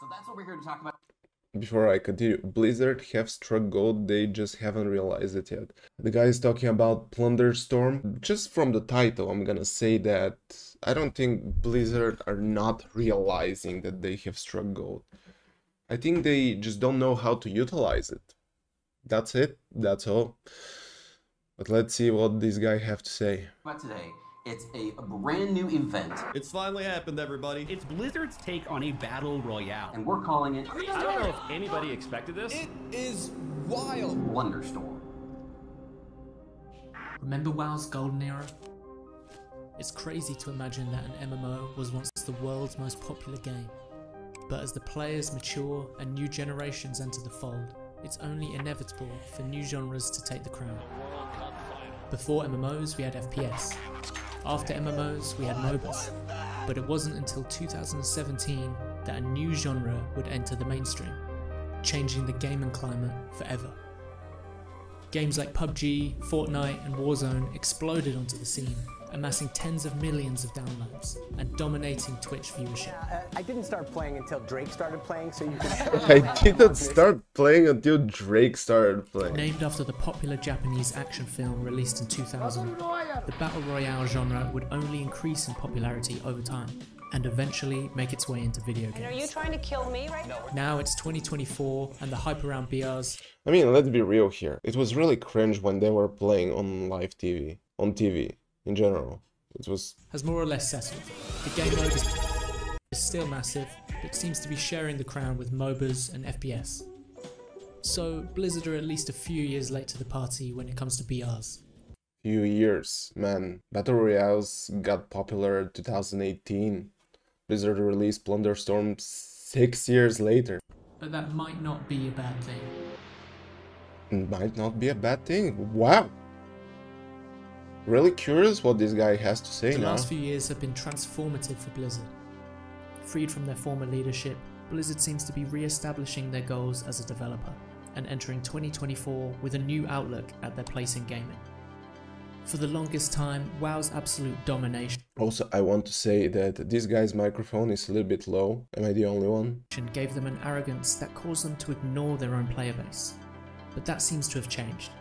So that's what we're here to talk about. Before I continue, Blizzard have struck gold, they just haven't realized it yet. The guy is talking about Plunderstorm. Just from the title, I'm gonna say that I don't think Blizzard are not realizing that they have struck gold. I think they just don't know how to utilize it. That's it, that's all. But let's see what this guy have to say. About today, it's a brand new event, It's finally happened, everybody. It's Blizzard's take on a battle royale. and we're calling it I don't know if anybody expected this. It is wild. Plunderstorm. Remember WoW's golden era? It's crazy to imagine that an MMO was once the world's most popular game. But as the players mature and new generations enter the fold, it's only inevitable for new genres to take the crown. Before MMOs, we had FPS. After MMOs, we had MOBAs. But it wasn't until 2017 that a new genre would enter the mainstream, changing the gaming climate forever. Games like PUBG, Fortnite, and Warzone exploded onto the scene, amassing tens of millions of downloads and dominating Twitch viewership. Uh, I didn't start playing until Drake started playing, so you can. I didn't start playing until Drake started playing. Named after the popular Japanese action film released in 2000, the Battle Royale genre would only increase in popularity over time and eventually make its way into video And are you games. trying to kill me right now? Now it's 2024 and the hype around BRs I mean, let's be real here. It was really cringe when they were playing on live TV, on TV in general. It was has more or less settled. The game mode is, is still massive, but seems to be sharing the crown with MOBAs and FPS. So Blizzard are at least a few years late to the party when it comes to BRs. few years, man. Battle Royales got popular in 2018. Blizzard released Plunderstorm six years later. But that might not be a bad thing. Might not be a bad thing. Wow. Really curious what this guy has to say The now. last few years have been transformative for Blizzard. Freed from their former leadership, Blizzard seems to be re-establishing their goals as a developer and entering 2024 with a new outlook at their place in gaming. For the longest time, WoW's absolute domination Also, I want to say that this guy's microphone is a little bit low. Am I the only one? gave them an arrogance that caused them to ignore their own player base. But that seems to have changed.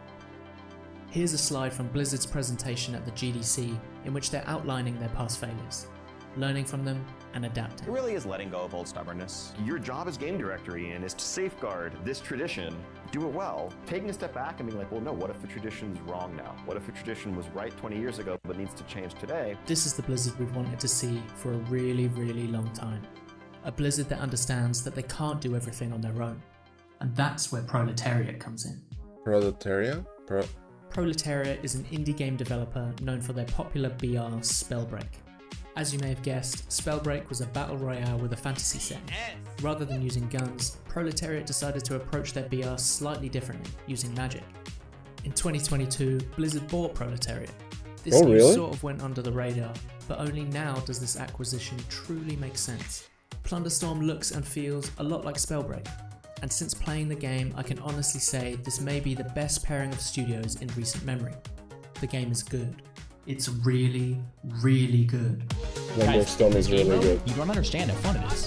Here's a slide from Blizzard's presentation at the GDC in which they're outlining their past failures, learning from them, and adapting. It really is letting go of old stubbornness. Your job as game director, Ian, is to safeguard this tradition, do it well, taking a step back and being like, well, no, what if the tradition's wrong now? What if the tradition was right 20 years ago but needs to change today? This is the Blizzard we've wanted to see for a really, really long time. A Blizzard that understands that they can't do everything on their own. And that's where Proletariat comes in. Proletaria? Pro Proletariat is an indie game developer known for their popular BR Spellbreak. As you may have guessed, Spellbreak was a battle royale with a fantasy setting. Rather than using guns, Proletariat decided to approach their BR slightly differently, using magic. In 2022, Blizzard bought Proletariat. This Oh, really? sort of went under the radar, but only now does this acquisition truly make sense. Plunderstorm looks and feels a lot like Spellbreak, and since playing the game, I can honestly say this may be the best pairing of studios in recent memory. The game is good. It's really, really good. Plunderstorm is really good. You don't understand how fun it is.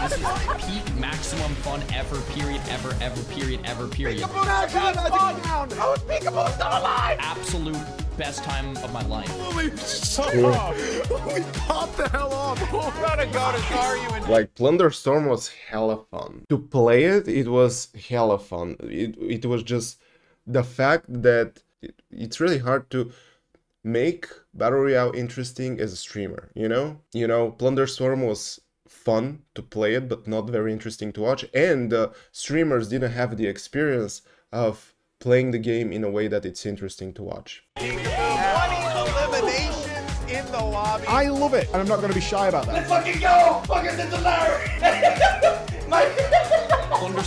This is peak maximum fun ever, period, ever, ever, period, ever, period. Absolute best time of my life. Holy Soma! Like Plunderstorm was hella fun. To play it, it was hella fun. It, it was just the fact that it, it's really hard to make Battle Royale interesting as a streamer, you know? You know, Plunderstorm was fun to play it, but not very interesting to watch. And uh, streamers didn't have the experience of playing the game in a way that it's interesting to watch. I love it, and I'm not going to be shy about that.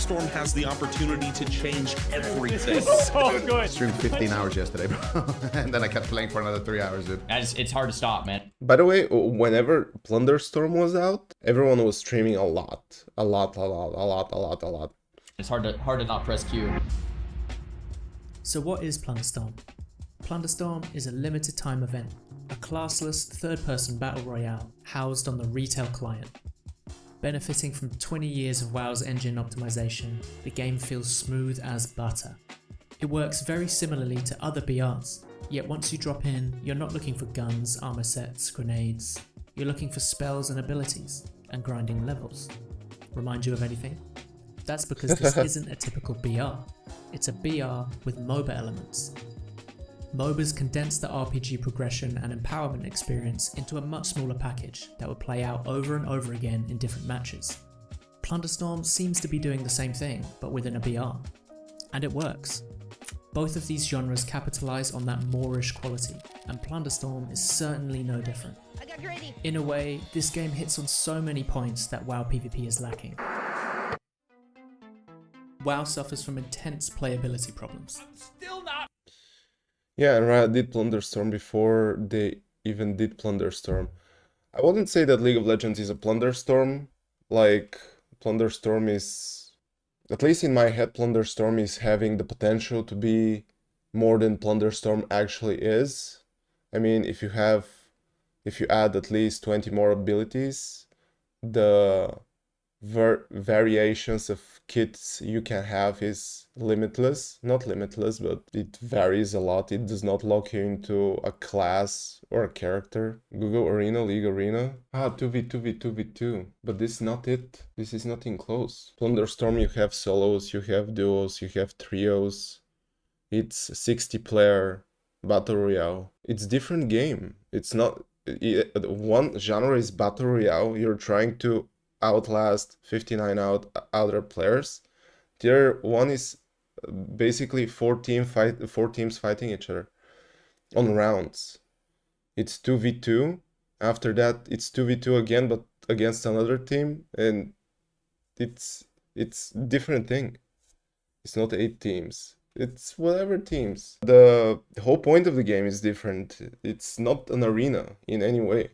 Plunderstorm has the opportunity to change everything. Oh, Streamed 15 hours yesterday, bro. and then I kept playing for another three hours, dude. It's, it's hard to stop, man. By the way, whenever Plunderstorm was out, everyone was streaming a lot. A lot, a lot, a lot, a lot, a lot. It's hard to hard to not press Q. So, what is Plunderstorm? Plunderstorm is a limited time event a classless third person battle royale housed on the retail client. Benefiting from 20 years of WoW's engine optimization, the game feels smooth as butter. It works very similarly to other BRs, yet once you drop in, you're not looking for guns, armor sets, grenades. You're looking for spells and abilities, and grinding levels. Remind you of anything? That's because this isn't a typical BR. It's a BR with MOBA elements. MOBAs condense the RPG progression and empowerment experience into a much smaller package that would play out over and over again in different matches. Plunderstorm seems to be doing the same thing, but within a BR. And it works. Both of these genres capitalize on that moreish quality, and Plunderstorm is certainly no different. In a way, this game hits on so many points that WoW PvP is lacking. WoW suffers from intense playability problems. Yeah, and Riot did Plunderstorm before they even did Plunderstorm. I wouldn't say that League of Legends is a Plunderstorm. Like, Plunderstorm is, at least in my head, Plunderstorm is having the potential to be more than Plunderstorm actually is. I mean, if you have, if you add at least 20 more abilities, the variations of kits you can have is limitless. Not limitless but it varies a lot. It does not lock you into a class or a character. Google arena league arena. Ah 2v2v 2v2 but this is not it. This is nothing close. Plunderstorm you have solos you have duos you have trios. It's 60 player battle royale. It's different game. It's not one genre is battle royale. You're trying to outlast 59 out other players. Other one is basically four team fight four teams fighting each other on rounds. It's 2v2. After that it's 2v2 again but against another team and it's it's different thing. It's not eight teams. It's whatever teams. The whole point of the game is different. It's not an arena in any way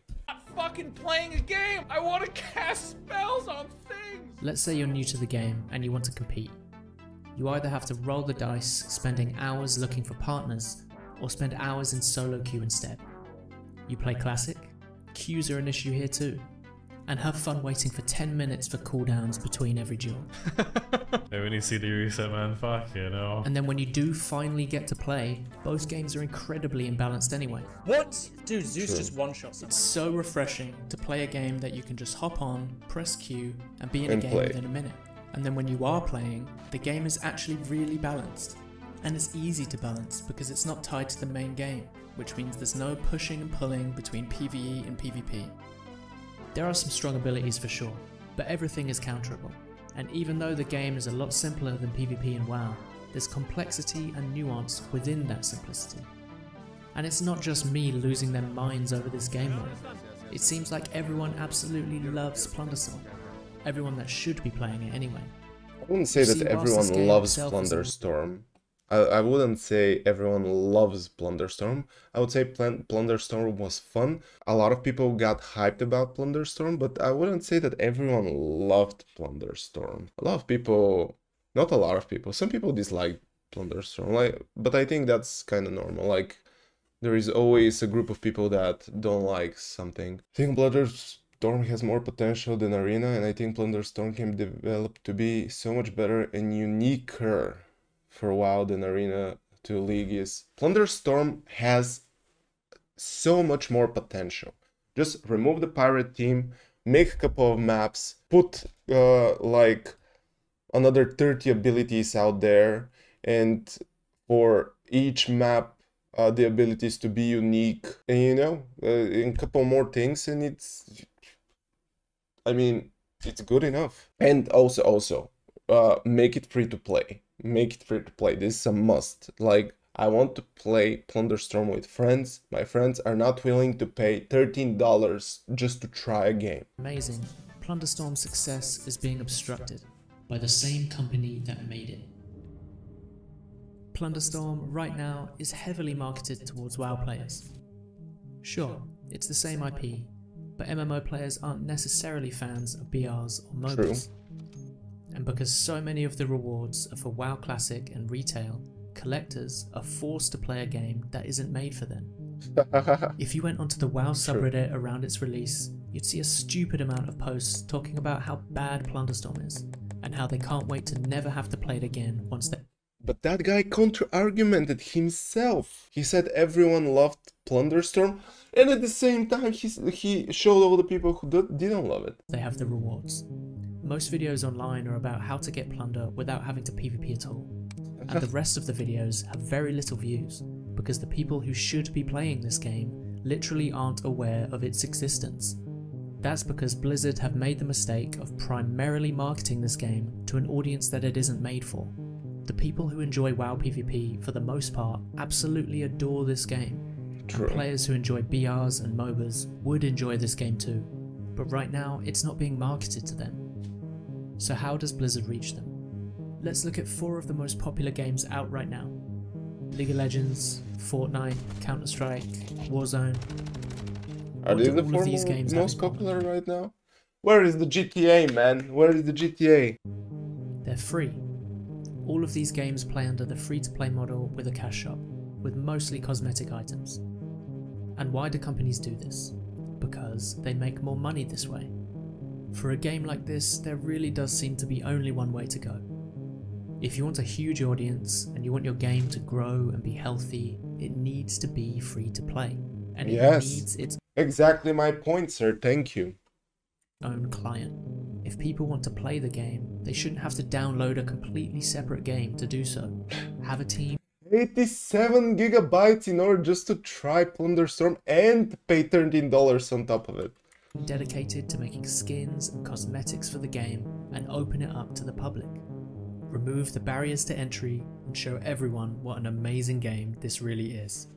fucking playing a game. I want to cast spells on things. Let's say you're new to the game and you want to compete. You either have to roll the dice, spending hours looking for partners, or spend hours in solo queue instead. You play classic? Queues are an issue here too and have fun waiting for 10 minutes for cooldowns between every duel. hey, when you see the reset, man, fuck you know. And then when you do finally get to play, both games are incredibly imbalanced anyway. What? Dude, Zeus True. just one shots. It's so refreshing to play a game that you can just hop on, press Q, and be in and a game play. within a minute. And then when you are playing, the game is actually really balanced. And it's easy to balance because it's not tied to the main game, which means there's no pushing and pulling between PvE and PvP. There are some strong abilities for sure, but everything is counterable. And even though the game is a lot simpler than PvP and WoW, there's complexity and nuance within that simplicity. And it's not just me losing their minds over this game mode. It seems like everyone absolutely loves Plunderstorm. Everyone that should be playing it anyway. I wouldn't say that everyone loves Plunderstorm. I, I wouldn't say everyone loves Plunderstorm. I would say Plan Plunderstorm was fun. A lot of people got hyped about Plunderstorm, but I wouldn't say that everyone loved Plunderstorm. A lot of people, not a lot of people, some people dislike Plunderstorm, like, but I think that's kind of normal. Like, there is always a group of people that don't like something. I think Plunderstorm has more potential than Arena, and I think Plunderstorm can develop to be so much better and uniquer for WoW than Arena to League is Plunderstorm has so much more potential. Just remove the pirate team, make a couple of maps, put uh, like another 30 abilities out there, and for each map, uh, the abilities to be unique, and you know, uh, a couple more things, and it's, I mean, it's good enough. And also, also, uh, make it free to play make it free to play. This is a must. Like, I want to play Plunderstorm with friends. My friends are not willing to pay $13 just to try a game. Amazing. Plunderstorm's success is being obstructed by the same company that made it. Plunderstorm right now is heavily marketed towards WoW players. Sure, it's the same IP, but MMO players aren't necessarily fans of BRs or MOBAs. True. And because so many of the rewards are for WoW Classic and retail, collectors are forced to play a game that isn't made for them. if you went onto the WoW subreddit around its release, you'd see a stupid amount of posts talking about how bad Plunderstorm is, and how they can't wait to never have to play it again once they But that guy counter-argumented himself. He said everyone loved Plunderstorm, and at the same time he, he showed all the people who did, didn't love it. they have the rewards. Most videos online are about how to get plunder without having to PvP at all. And the rest of the videos have very little views, because the people who should be playing this game literally aren't aware of its existence. That's because Blizzard have made the mistake of primarily marketing this game to an audience that it isn't made for. The people who enjoy WoW PvP, for the most part, absolutely adore this game. True. And players who enjoy BRs and MOBAs would enjoy this game too. But right now, it's not being marketed to them. So how does Blizzard reach them? Let's look at four of the most popular games out right now. League of Legends, Fortnite, Counter-Strike, Warzone. Are What they the four these games most popular right now? Where is the GTA, man? Where is the GTA? They're free. All of these games play under the free-to-play model with a cash shop, with mostly cosmetic items. And why do companies do this? Because they make more money this way. For a game like this, there really does seem to be only one way to go. If you want a huge audience and you want your game to grow and be healthy, it needs to be free to play. And it Yes. needs its Exactly my point, sir. Thank you. own client. If people want to play the game, they shouldn't have to download a completely separate game to do so. Have a team 87 gigabytes in order just to try Plunderstorm and pay $13 on top of it. Dedicated to making skins and cosmetics for the game and open it up to the public. Remove the barriers to entry and show everyone what an amazing game this really is.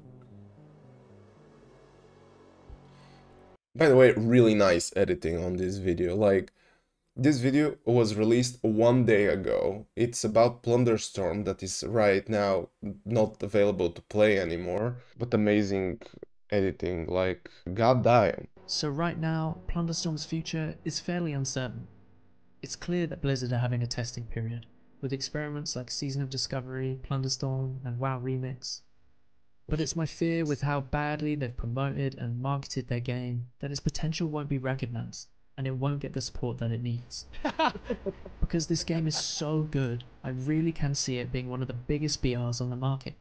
By the way, really nice editing on this video. Like, this video was released one day ago. It's about Plunderstorm that is right now not available to play anymore. But amazing editing, like, goddamn. So right now, Plunderstorm's future is fairly uncertain. It's clear that Blizzard are having a testing period, with experiments like Season of Discovery, Plunderstorm, and WoW Remix. But it's my fear with how badly they've promoted and marketed their game that its potential won't be recognized, and it won't get the support that it needs. because this game is so good, I really can see it being one of the biggest BRs on the market.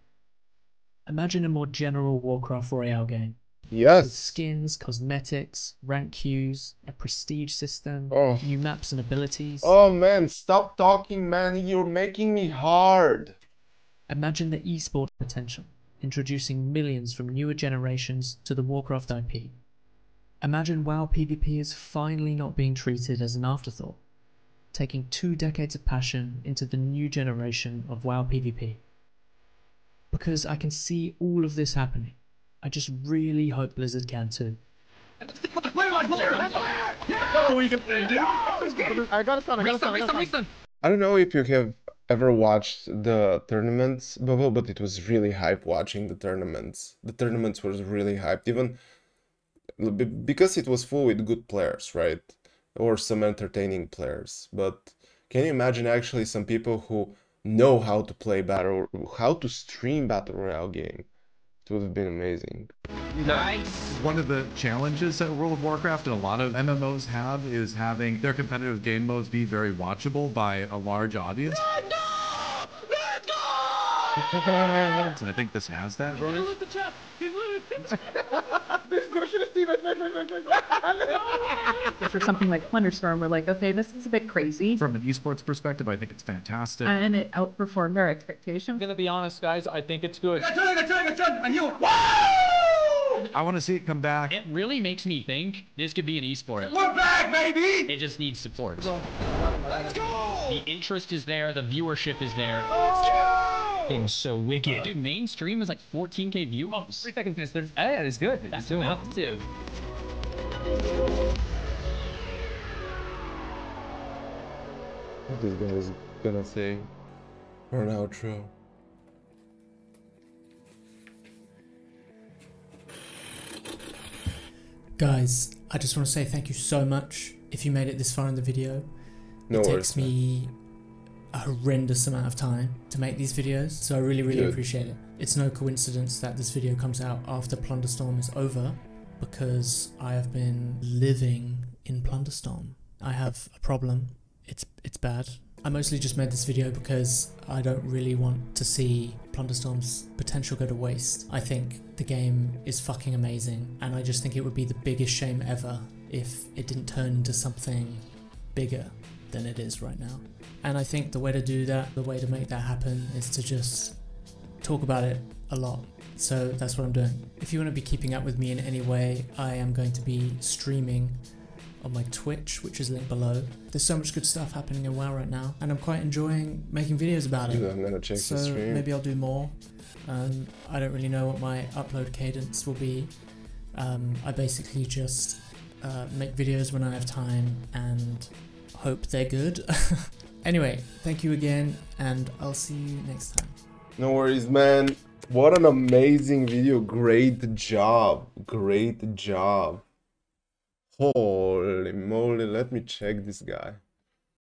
Imagine a more general Warcraft Royale game, Yes. skins, cosmetics, rank queues, a prestige system, Oh. new maps and abilities. Oh man, stop talking, man. You're making me hard. Imagine the esports potential, introducing millions from newer generations to the Warcraft IP. Imagine WoW PvP is finally not being treated as an afterthought, taking two decades of passion into the new generation of WoW PvP. Because I can see all of this happening. I just really hope Blizzard can too. I got a stun, I got a stun, I got a stun. I don't know if you have ever watched the tournaments, Bubble, but it was really hype watching the tournaments. The tournaments was really hyped, even because it was full with good players, right? Or some entertaining players. But can you imagine actually some people who know how to play battle, how to stream battle royale game? It would have been amazing. Nice. One of the challenges that World of Warcraft and a lot of MMOs have is having their competitive game modes be very watchable by a large audience. And I think this has that. For something like Plunderstorm, we're like, okay, this is a bit crazy. From an esports perspective, I think it's fantastic. And it outperformed our expectations. I'm gonna be honest, guys, I think it's good. I want to see it come back. It really makes me think this could be an esport. We're back, baby! It just needs support. The interest is there, the viewership is there. It's so wicked. Dude, mainstream is like 14k views. Three seconds, mister. Yeah, it's good. That's massive. What this guy is gonna say for an outro? Guys, I just want to say thank you so much if you made it this far in the video. No it worries, takes me a horrendous amount of time to make these videos, so I really, really Good. appreciate it. It's no coincidence that this video comes out after Plunderstorm is over, because I have been living in Plunderstorm. I have a problem. It's it's bad. I mostly just made this video because I don't really want to see Plunderstorm's potential go to waste. I think the game is fucking amazing, and I just think it would be the biggest shame ever if it didn't turn into something bigger than it is right now. And I think the way to do that, the way to make that happen, is to just talk about it a lot. So that's what I'm doing. If you want to be keeping up with me in any way, I am going to be streaming on my Twitch, which is linked below. There's so much good stuff happening in WoW right now, and I'm quite enjoying making videos about it. Yeah, I'm gonna check the so stream. maybe I'll do more. Um, I don't really know what my upload cadence will be. Um, I basically just uh, make videos when I have time and hope they're good. anyway, thank you again, and I'll see you next time. No worries, man. What an amazing video. Great job. Great job. Holy moly, let me check this guy.